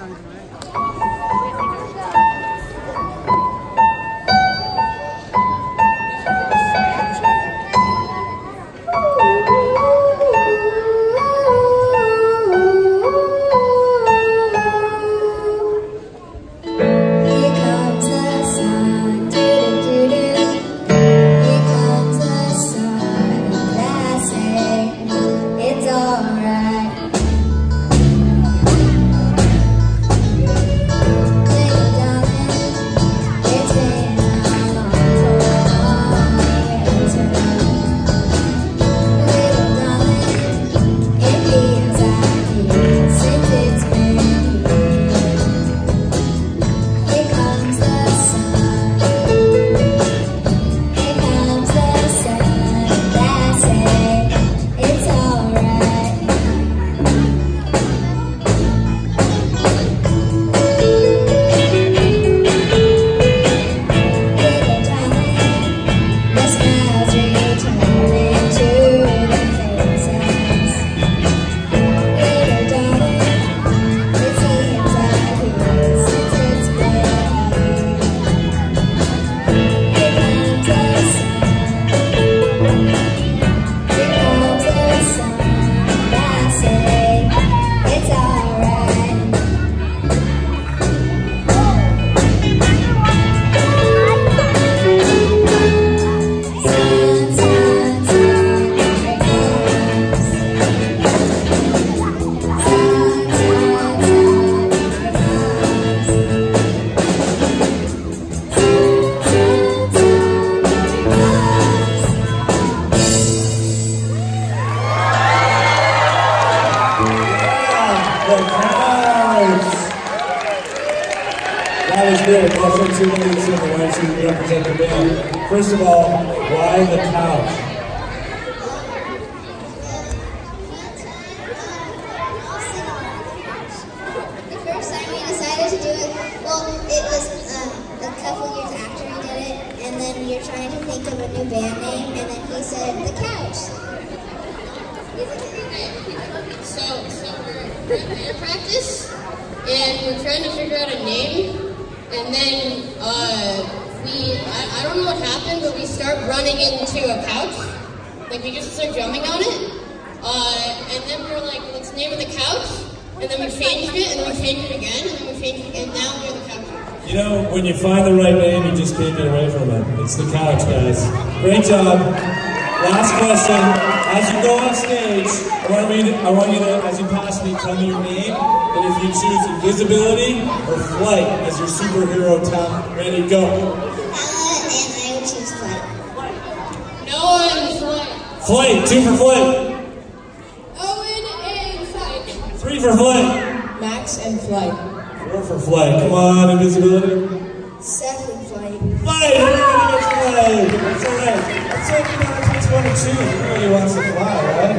sounds right. That was good. Also, two ladies in the white suit represent the band. First of all, why the couch? The first time we decided to do it, well, it was um, a couple years after we did it, and then we were trying to think of a new band name, and then he said The Couch. So, so we're at band practice, and we're trying to figure out a name, and then uh, we, I, I don't know what happened, but we start running into a couch, like we just start jumping on it, uh, and then we're like, let's name it the couch, and then we changed it, and then we changed it again, and then we changed it, and now we're the couch. You know, when you find the right name, you just can't get away from it. It's the couch, guys. Great job. Last question. As you go on stage, I want, you to, I want you to, as you pass me, tell me your name, and if you choose invisibility or flight as your superhero talent. Ready, go. Uh, I choose flight. No one flight. Flight, two for flight. Owen and flight. Three for flight. Max and flight. Four for flight. Come on, invisibility. Seven flight. Flight! Flight. That's alright. That's alright. 22 really wants to fly, right?